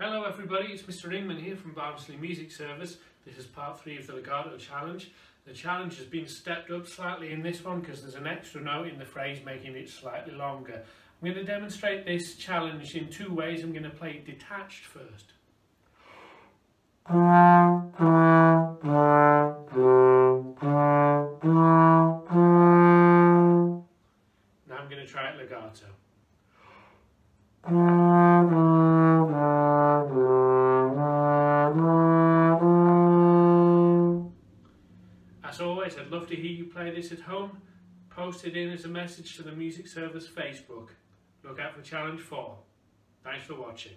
Hello everybody, it's Mr Ingman here from Barnsley Music Service. This is part 3 of the Legato Challenge. The challenge has been stepped up slightly in this one because there's an extra note in the phrase making it slightly longer. I'm going to demonstrate this challenge in two ways. I'm going to play detached first. Now I'm going to try it legato. As always, I'd love to hear you play this at home. Post it in as a message to the Music Service Facebook. Look out for Challenge 4. Thanks for watching.